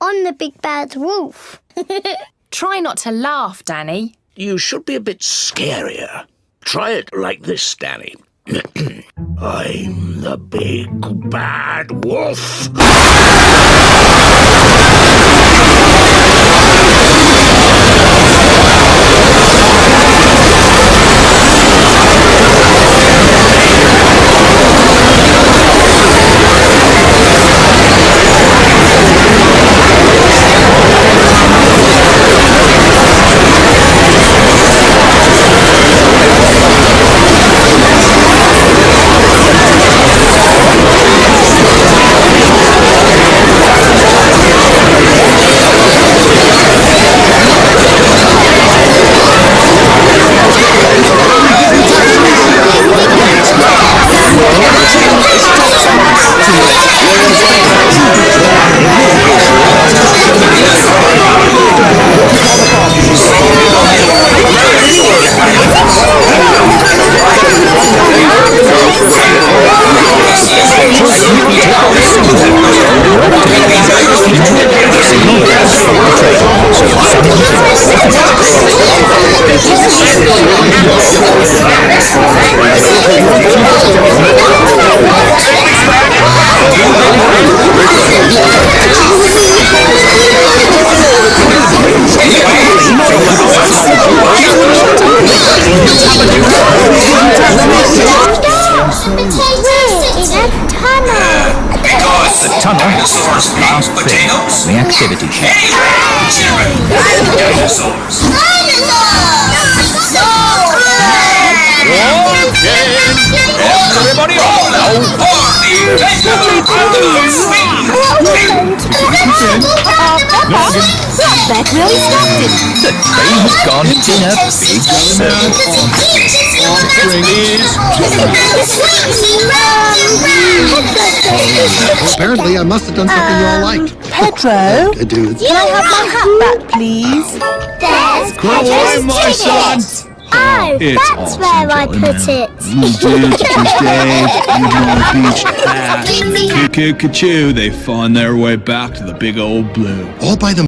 I'm the big bad wolf. Try not to laugh, Danny. You should be a bit scarier. Try it like this, Danny. I'm the big bad wolf. We're in a tunnel. Because the tunnel is the first last thing on the activity sheet. Children, dinosaurs. Everybody all out For the adventure of the swing. That really stopped it. The train has gone in a big circle. Apparently, I must have done something you all um, liked. Pedro, Good dudes. can I have my hat back, please? There's Pedro's my ticket. son. Oh, It's that's awesome, where I put Man. it. You did, Tuesday, you know, beach hat. Cuckoo, cuckoo, they find their way back to the big old blue. All by them.